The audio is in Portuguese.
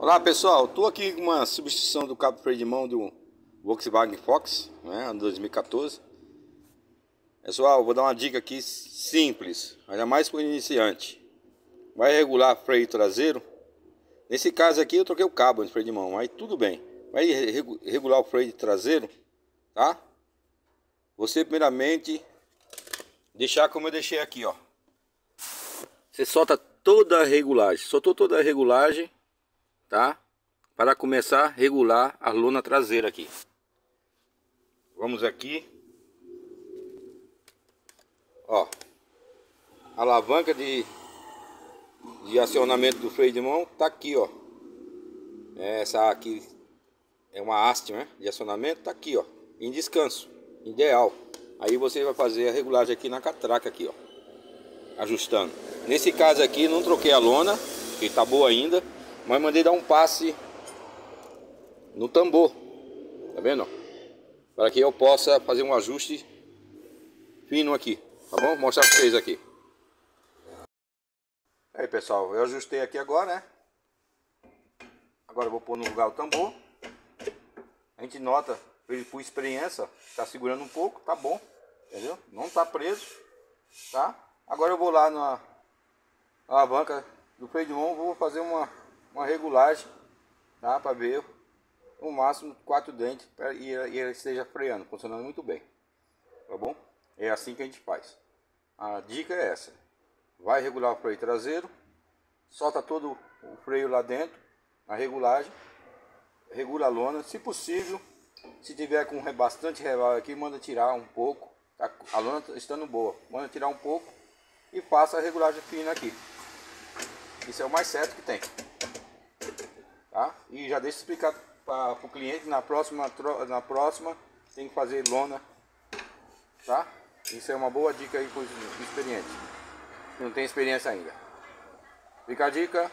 Olá pessoal, estou aqui com uma substituição do cabo freio de mão do Volkswagen Fox, né, ano 2014. Pessoal, vou dar uma dica aqui simples, ainda mais para o iniciante. Vai regular freio traseiro. Nesse caso aqui eu troquei o cabo de freio de mão, aí tudo bem. Vai regular o freio traseiro, tá? Você primeiramente deixar como eu deixei aqui, ó. Você solta toda a regulagem, soltou toda a regulagem tá? Para começar a regular a lona traseira aqui. Vamos aqui. Ó. A alavanca de, de acionamento do freio de mão tá aqui, ó. Essa aqui é uma haste, né? De acionamento tá aqui, ó. Em descanso. Ideal. Aí você vai fazer a regulagem aqui na catraca aqui, ó. Ajustando. Nesse caso aqui não troquei a lona, que tá boa ainda. Mas mandei dar um passe no tambor. Tá vendo? Para que eu possa fazer um ajuste fino aqui. Tá bom? Vou mostrar para vocês aqui. Aí pessoal, eu ajustei aqui agora, né? Agora vou pôr no lugar o tambor. A gente nota, por experiência, tá segurando um pouco, tá bom. Entendeu? Não tá preso, tá? Agora eu vou lá na alavanca do freio de mão, vou fazer uma uma regulagem, tá? Para ver o máximo quatro dentes e, e ele esteja freando, funcionando muito bem, tá bom? É assim que a gente faz. A dica é essa: vai regular o freio traseiro, solta todo o freio lá dentro, a regulagem, regula a lona, se possível, se tiver com bastante reval aqui, manda tirar um pouco, tá? a lona estando boa, manda tirar um pouco e passa a regulagem fina aqui. Isso é o mais certo que tem tá? E já deixa explicado para o cliente na próxima, na próxima tem que fazer lona, tá? Isso é uma boa dica aí para os experientes, não tem experiência ainda. Fica a dica,